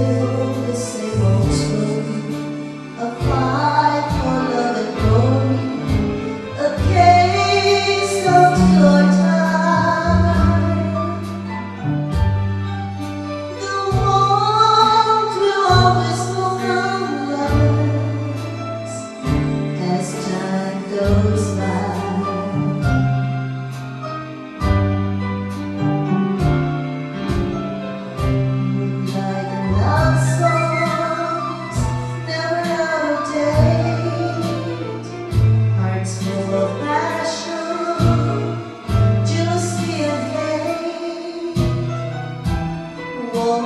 Still the same old story. A fight